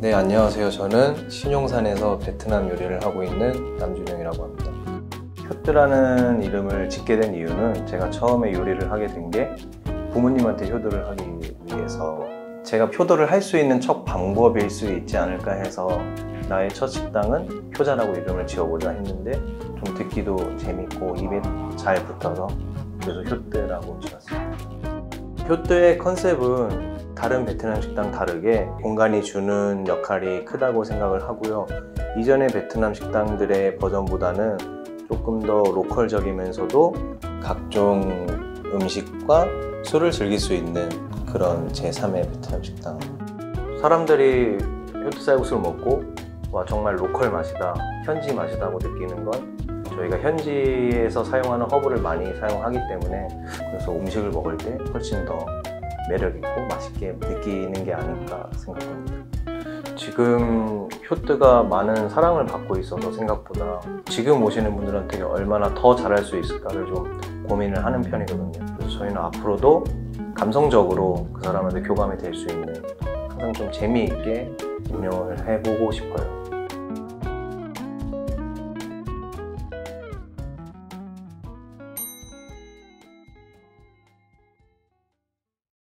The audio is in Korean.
네, 안녕하세요. 저는 신용산에서 베트남 요리를 하고 있는 남준영이라고 합니다. 효드라는 이름을 짓게 된 이유는 제가 처음에 요리를 하게 된 게 부모님한테 효도를 하기 위해서 제가 효도를 할 수 있는 첫 방법일 수 있지 않을까 해서 나의 첫 식당은 효자라고 이름을 지어보자 했는데 좀 듣기도 재밌고 입에 잘 붙어서 그래서 효드라고 지었습니다. 효드의 컨셉은 다른 베트남 식당 다르게 공간이 주는 역할이 크다고 생각을 하고요. 이전의 베트남 식당들의 버전보다는 조금 더 local적이면서도 각종 음식과 술을 즐길 수 있는 그런 제3의 베트남 식당. 사람들이 효뜨 쌀국수를 먹고 와 정말 local 맛이다, 현지 맛이다고 느끼는 건 저희가 현지에서 사용하는 허브를 많이 사용하기 때문에 그래서 음식을 먹을 때 훨씬 더 매력 있고 맛있게 느끼는 게 아닐까 생각합니다. 지금 효트가 많은 사랑을 받고 있어서 생각보다 지금 오시는 분들한테 얼마나 더 잘할 수 있을까를 좀 고민을 하는 편이거든요. 그래서 저희는 앞으로도 감성적으로 그 사람한테 교감이 될 수 있는 항상 좀 재미있게 운영을 해보고 싶어요.